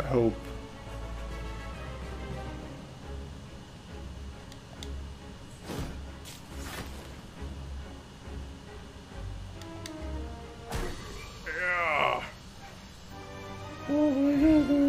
I hope. Yeah. Oh my god.